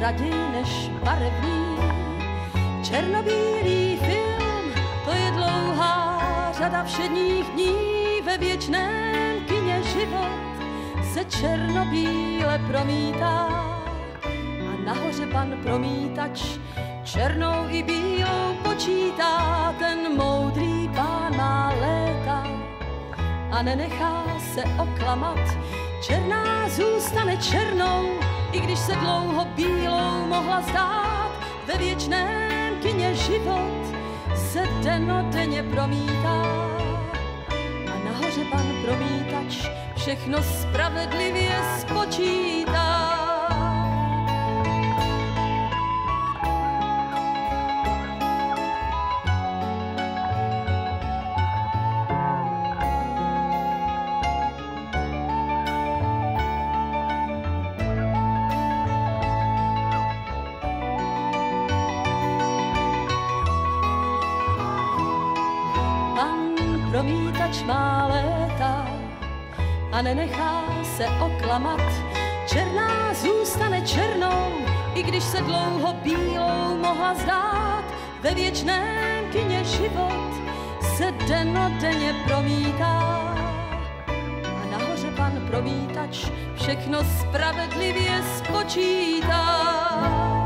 raději než barevný. Černobílý film, to je dlouhá řada všedních dní ve věčném kině život se černobíle promítá a nahoře pan promítač černou i bílou počítá, ten moudrý pán má léta a nenechá se oklamat. Černá zůstane černou, i když se dlouho bílou mohla zdát. Ve věčném kině život se denodenně promítá. A nahoře pan promítač všechno spravedlivě spočítá. Promítač má léta a nenechá se oklamat. Černá zůstane černou, i když se dlouho bílou mohla zdát. Ve věčném kině život se denodenně promítá. A nahoře pan promítač všechno spravedlivě spočítá.